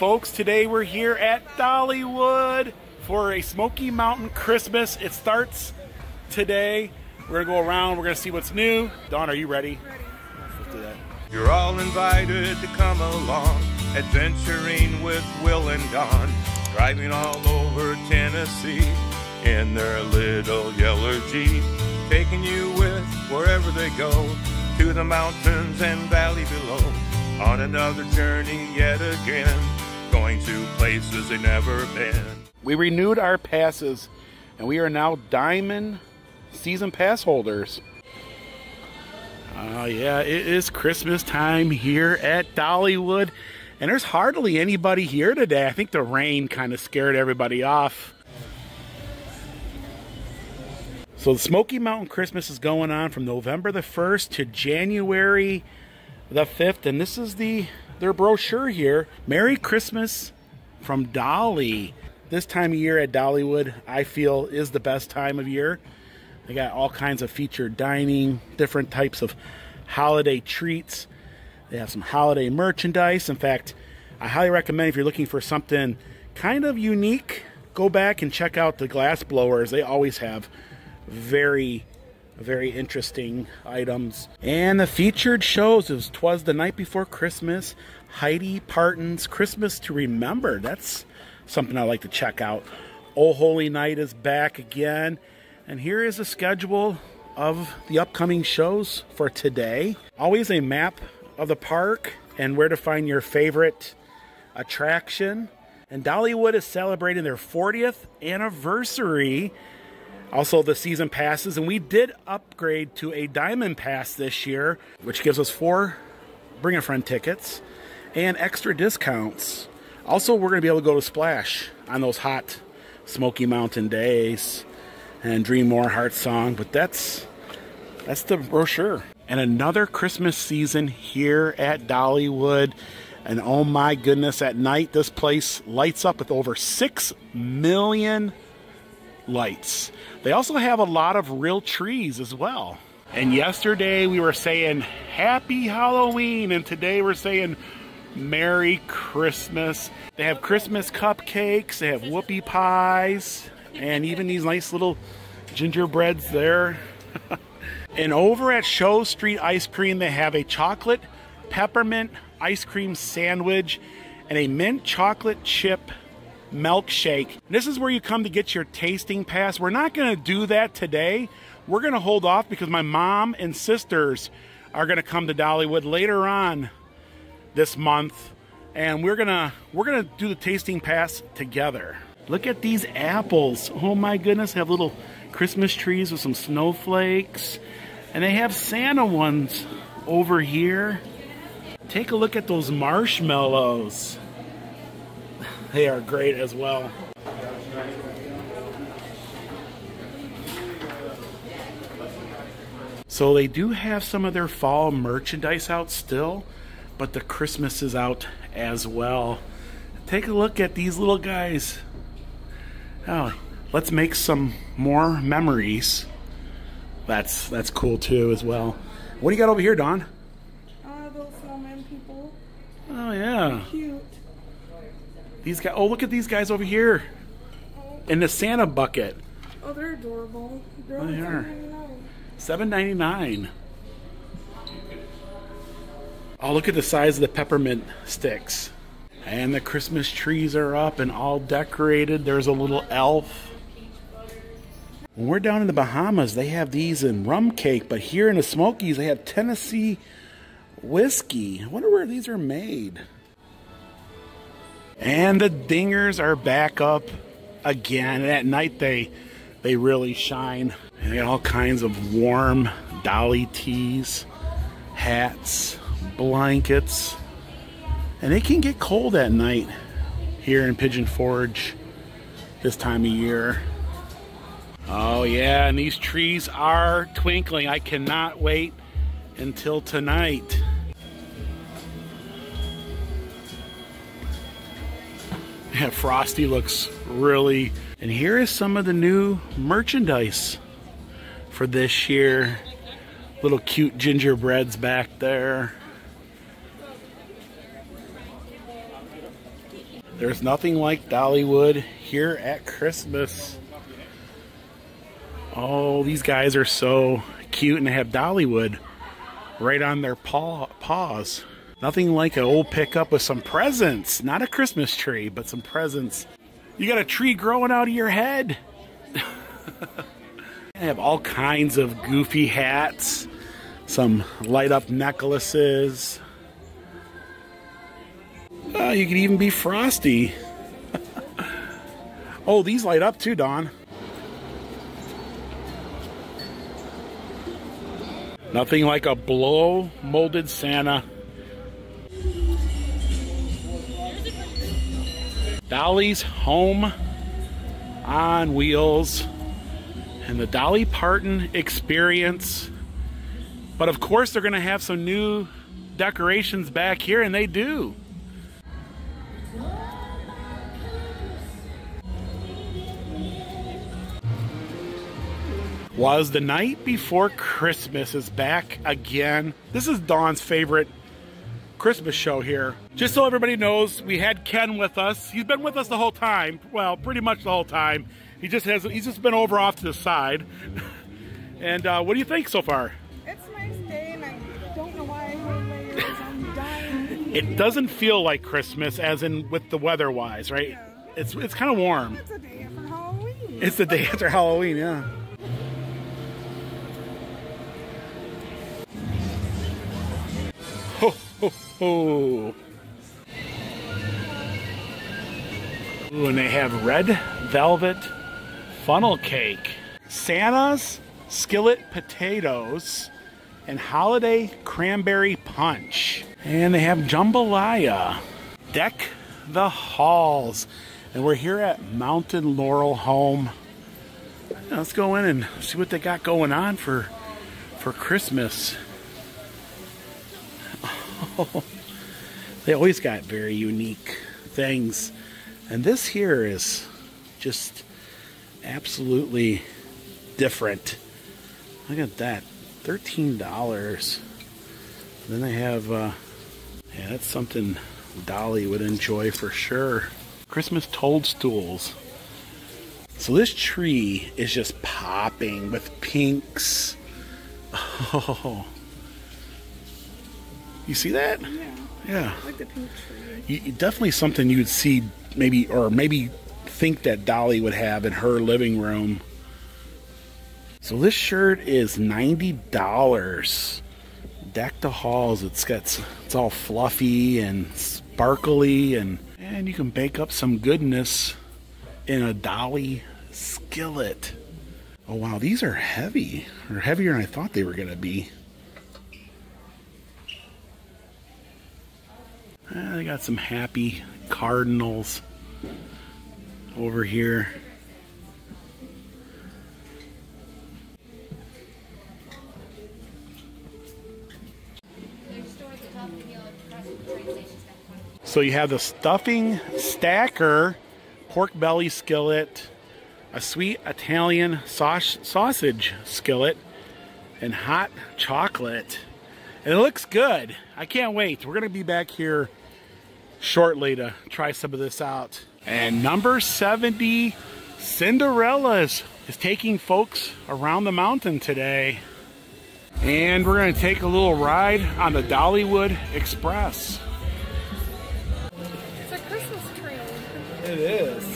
folks? Today we're here at Dollywood for a Smoky Mountain Christmas. It starts today. We're gonna go around, we're gonna see what's new. Dawn, are you ready? Ready. Let's do that. You're all invited to come along, adventuring with Will and Dawn, driving all over Tennessee in their little yellow Jeep, taking you with wherever they go, to the mountains and valley below, on another journey yet again, going to places they never been. We renewed our passes and we are now Diamond season pass holders. Oh, yeah, it is Christmas time here at Dollywood, and there's hardly anybody here today. I think the rain kind of scared everybody off. So, the Smoky Mountain Christmas is going on from November the 1st to January the 5th, and this is the their brochure here. Merry Christmas from Dolly. This time of year at Dollywood, I feel, is the best time of year. They got all kinds of featured dining, different types of holiday treats. They have some holiday merchandise. In fact, I highly recommend if you're looking for something kind of unique, go back and check out the glass blowers. They always have very very interesting items. And the featured shows is Twas the Night Before Christmas, Heidi Parton's Christmas to Remember. That's something I like to check out. Oh Holy Night is back again. And here is a schedule of the upcoming shows for today. Always a map of the park and where to find your favorite attraction. And Dollywood is celebrating their 40th anniversary. Also, the season passes, and we did upgrade to a diamond pass this year, which gives us four bring a friend tickets and extra discounts. Also, we're going to be able to go to Splash on those hot Smoky Mountain days and Dream More Heart Song, but that's that's the brochure. And another Christmas season here at Dollywood. And oh my goodness, at night this place lights up with over 6 million lights. They also have a lot of real trees as well. And yesterday we were saying Happy Halloween, and today we're saying Merry Christmas. They have Christmas cupcakes, they have whoopie pies, and even these nice little gingerbreads there. and over at Show Street Ice Cream, they have a chocolate peppermint ice cream sandwich and a mint chocolate chip milkshake. This is where you come to get your tasting pass. We're not going to do that today. We're going to hold off because my mom and sisters are going to come to Dollywood later on this month and we're to we're to do the tasting pass together. Look at these apples. Oh my goodness, have little Christmas trees with some snowflakes. And they have Santa ones over here. Take a look at those marshmallows. They are great as well. So they do have some of their fall merchandise out still, but the Christmas is out as well. Take a look at these little guys. Oh, let's make some more memories. That's that's cool too as well. What do you got over here, Dawn? Uh, those snowman people. Oh yeah. Cute. These guys. Oh, look at these guys over here in the Santa bucket. Oh, they're adorable. They're Oh, they are. $7.99. Seven ninety nine. Oh, look at the size of the peppermint sticks. And the Christmas trees are up and all decorated. There's a little elf. When we're down in the Bahamas, they have these in rum cake, but here in the Smokies, they have Tennessee whiskey. I wonder where these are made. And the dingers are back up again. And at night, they they really shine. And they got all kinds of warm dolly tees, hats, blankets. And it can get cold at night here in Pigeon Forge this time of year. Oh, yeah, and these trees are twinkling. I cannot wait until tonight. Yeah, Frosty looks really. And here is some of the new merchandise for this year. Little cute gingerbreads back there. There's nothing like Dollywood here at Christmas. Oh, these guys are so cute and they have Dollywood right on their paw paws. Nothing like an old pickup with some presents. Not a Christmas tree, but some presents. You got a tree growing out of your head. they have all kinds of goofy hats, some light up necklaces. Oh, you could even be Frosty. oh, these light up too, Dawn. Nothing like a blow molded Santa. Dolly's Home on Wheels and the Dolly Parton experience. But of course, they're going to have some new decorations back here, and they do. Was the night before Christmas is back again. This is Dawn's favorite Christmas show here. Just so everybody knows, we had Ken with us. He's been with us the whole time. Well, pretty much the whole time. He just has he's just been over off to the side. and uh, what do you think so far? It's a nice day and I don't know why I hate layers. I'm dying. It doesn't feel like Christmas as in with the weather wise, right? Yeah. It's it's kind of warm. It's a day after Halloween. It's the day after Halloween, yeah. Ho. Ooh, and they have red velvet funnel cake, Santa's skillet potatoes, and holiday cranberry punch. And they have jambalaya. Deck the halls. And we're here at Mountain Laurel Home. Let's go in and see what they got going on for for Christmas. They always got very unique things. And this here is just absolutely different. Look at that. $13. Then they have, uh, yeah, that's something Dolly would enjoy for sure. Christmas toadstools. So this tree is just popping with pinks. Oh. You see that? Yeah. Yeah. Like the pink tree. You, definitely something you would see maybe or maybe think that Dolly would have in her living room. So this shirt is ninety dollars. Deck the halls. It's got it's all fluffy and sparkly and and you can bake up some goodness in a Dolly skillet. Oh wow, these are heavy. Or heavier than I thought they were gonna be. Uh, they got some happy cardinals over here. So you have the stuffing stacker, pork belly skillet, a sweet Italian saus- sausage skillet, and hot chocolate. And it looks good. I can't wait. We're going to be back here shortly to try some of this out. And number 70, Cinderella's, is taking folks around the mountain today. And we're going to take a little ride on the Dollywood Express. It's a Christmas tree. It is.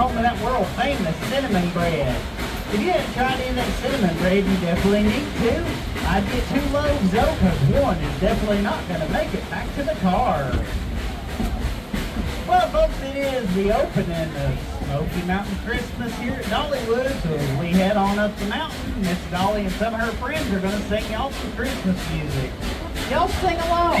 Home of that world famous cinnamon bread. If you haven't tried any of that cinnamon bread, you definitely need to. I'd get two loaves though, because one is definitely not going to make it back to the car. Well, folks, it is the opening of Smoky Mountain Christmas here at Dollywood, so we head on up the mountain. Miss Dolly and some of her friends are going to sing y'all some Christmas music. Y'all sing along.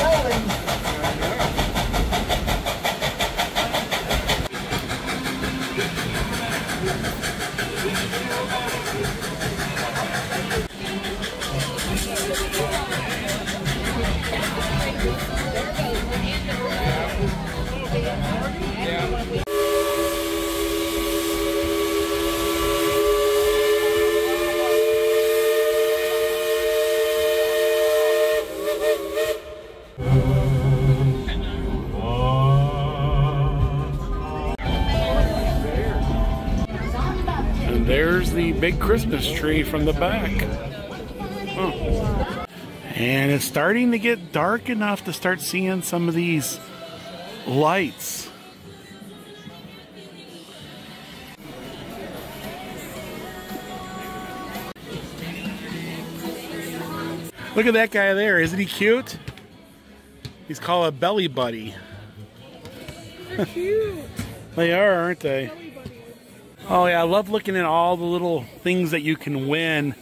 big Christmas tree from the back. Huh. And it's starting to get dark enough to start seeing some of these lights. Look at that guy there. Isn't he cute? He's called a belly buddy. They're cute. They are, aren't they? Oh yeah, I love looking at all the little things that you can win.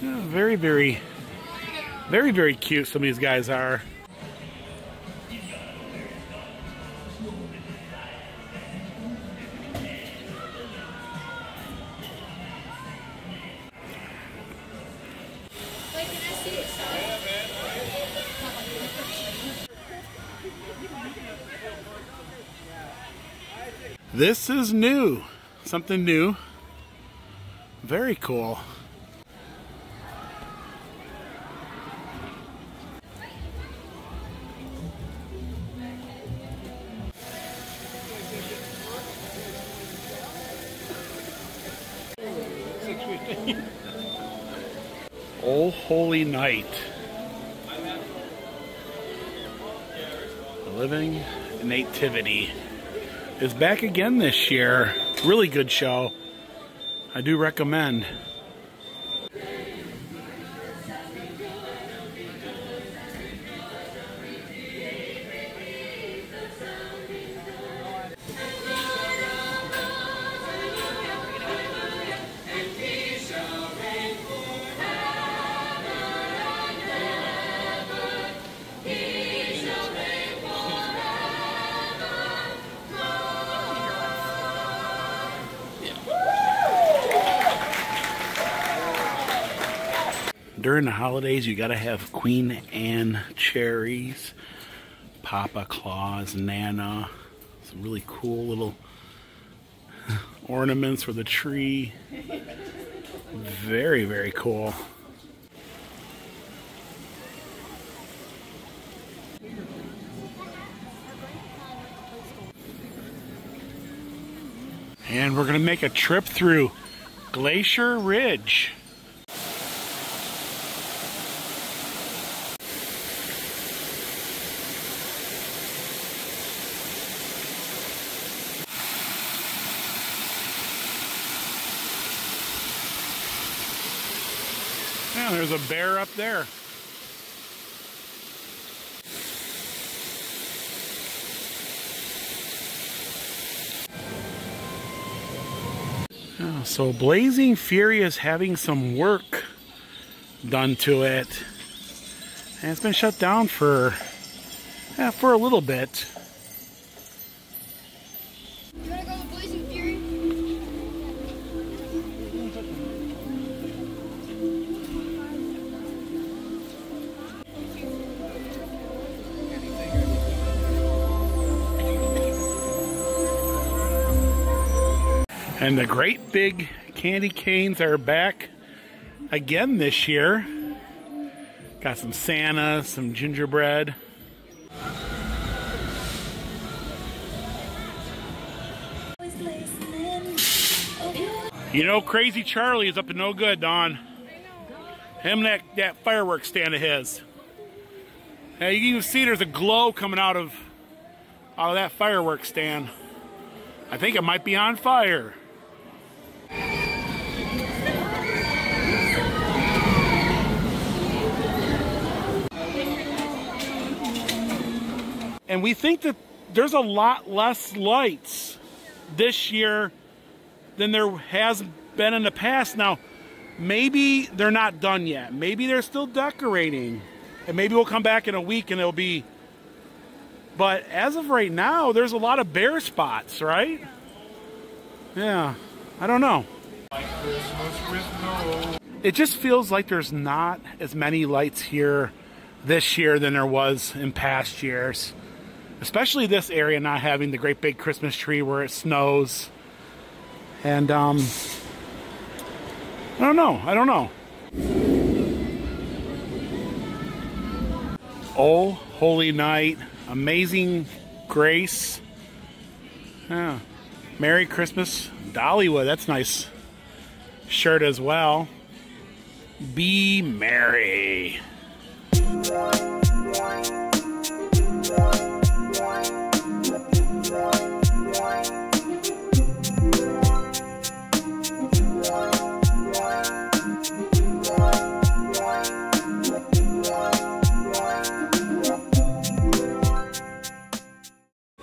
Very, very, very, very cute. Some of these guys are. Wait, can I see it? This is new. Something new. Very cool. Oh Holy Night. The Living Nativity is back again this year. Really good show. I do recommend. During the holidays, you gotta have Queen Anne cherries, Papa Claus, Nana, some really cool little ornaments for the tree. Very, very cool. And we're gonna make a trip through Glacier Ridge. A bear up there. Yeah, so Blazing Fury is having some work done to it. And it's been shut down for yeah, for a little bit. And the great big candy canes are back again this year. Got some Santa, some gingerbread. You know, Crazy Charlie is up to no good, Dawn. Him that, that fireworks stand of his. Hey, you can even see there's a glow coming out of out of that fireworks stand. I think it might be on fire. And we think that there's a lot less lights this year than there has been in the past. Now, maybe they're not done yet. Maybe they're still decorating. And maybe we'll come back in a week and it'll be. But as of right now, there's a lot of bare spots, right? Yeah. I don't know. It just feels like there's not as many lights here this year than there was in past years. Especially this area not having the great big Christmas tree where it snows. And um I don't know. I don't know. Oh, holy night, amazing grace. Yeah. Merry Christmas, Dollywood. That's nice shirt as well. Be merry.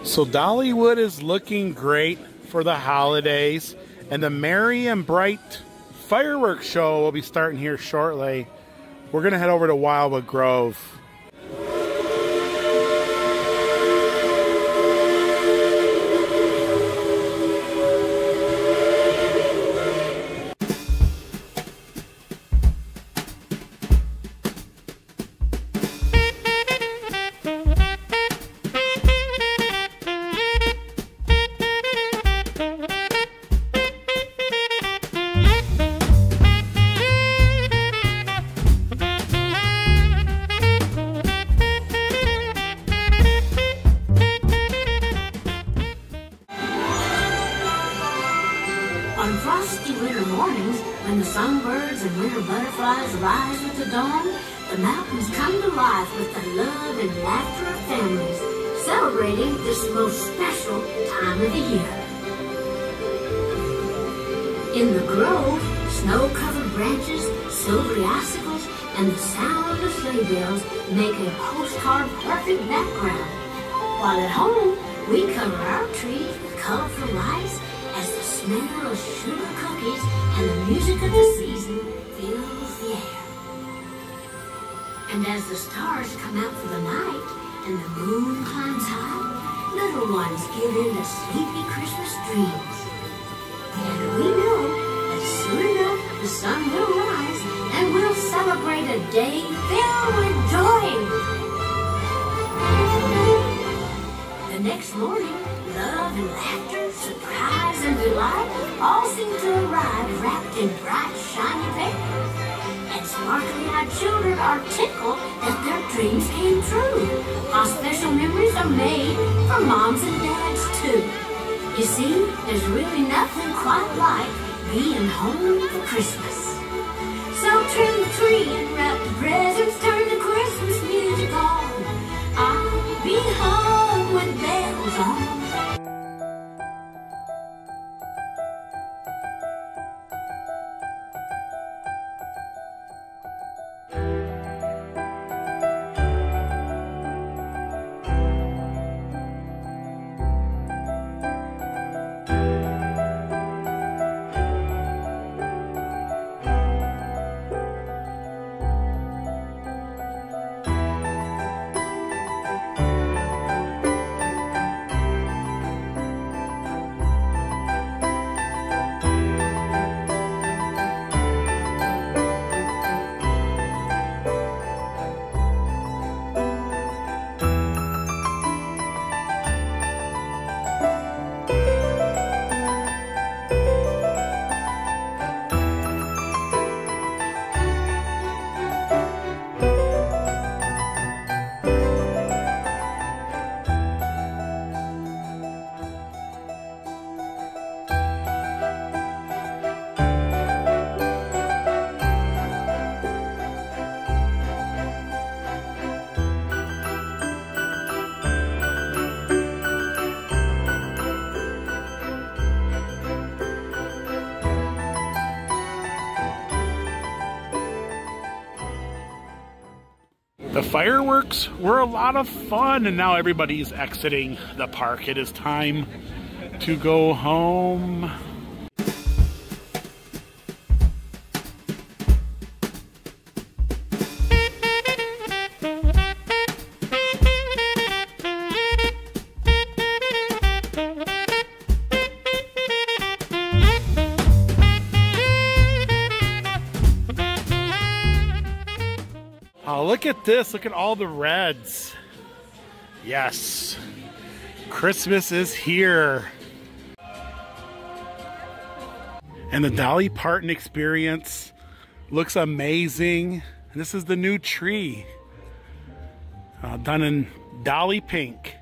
So Dollywood is looking great for the holidays, and the Merry and Bright fireworks show will be starting here shortly. We're gonna head over to Wildwood Grove. On frosty winter mornings, when the songbirds and winter butterflies rise with the dawn, the mountains come to life with the love and laughter of families, celebrating this most special time of the year. In the grove, snow-covered branches, silvery icicles, and the sound of the sleigh bells make a postcard perfect background. While at home, we cover our trees with colorful lights smell of sugar cookies and the music of the season fills the air. And as the stars come out for the night and the moon climbs high, little ones give in to sleepy Christmas dreams. And we know that soon enough the sun will rise and we'll celebrate a day filled with joy. The next morning, love and laughter, surprise and delight all seem to arrive wrapped in bright, shiny paper. And sparkly-eyed children are tickled that their dreams came true. While special memories are made for moms and dads too. You see, there's really nothing quite like being home for Christmas. So trim the tree and wrap the presents, turn the fireworks were a lot of fun, and now everybody's exiting the park. It is time to go home. Look at this. Look at all the reds. Yes. Christmas is here. And the Dolly Parton experience looks amazing. This is the new tree uh, done in Dolly Pink.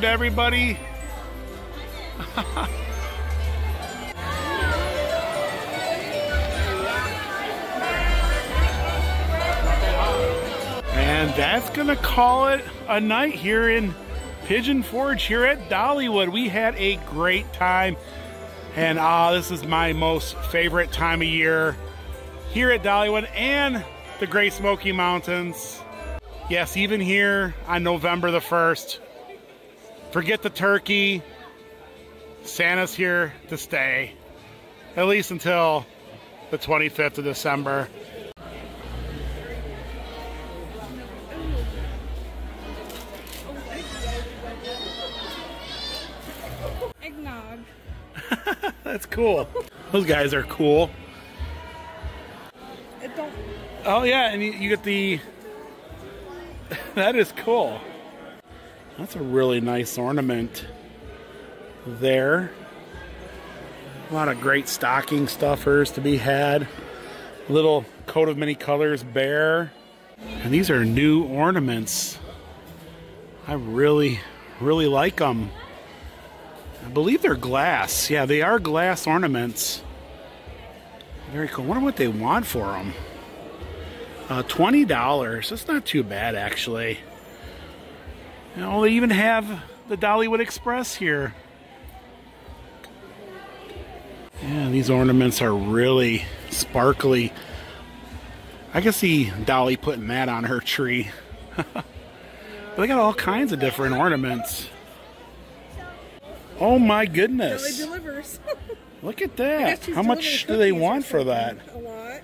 To everybody. and that's to call it a night here in Pigeon Forge here at Dollywood. We had a great time. And ah, this is my most favorite time of year here at Dollywood and the Great Smoky Mountains. Yes, even here on November the 1st. Forget the turkey. Santa's here to stay. At least until the 25th of December. Eggnog. That's cool. Those guys are cool. Oh yeah, and you, you get the. that is cool. That's a really nice ornament there. A lot of great stocking stuffers to be had. Little coat of many colors bear. And these are new ornaments. I really, really like them. I believe they're glass. Yeah, they are glass ornaments. Very cool. wonder what they want for them. Uh, Twenty dollars. That's not too bad, actually. You know, they even have the Dollywood Express here. Yeah, these ornaments are really sparkly. I can see Dolly putting that on her tree. but they got all kinds of different ornaments. Oh my Dolly goodness! delivers. Look at that. How much do they want for that? A lot.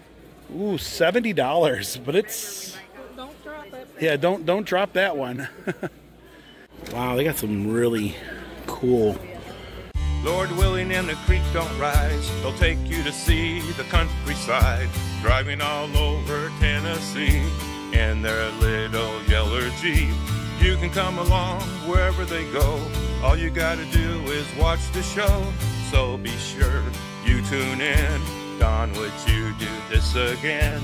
Ooh, seventy dollars. But it's Don't drop it. yeah. Don't don't drop that one. wow, they got some really cool. Lord willing and the creek don't rise, they'll take you to see the countryside, driving all over Tennessee in their little yellow Jeep. You can come along wherever they go. All you gotta do is watch the show. So be sure you tune in. Dawn, would you do this again?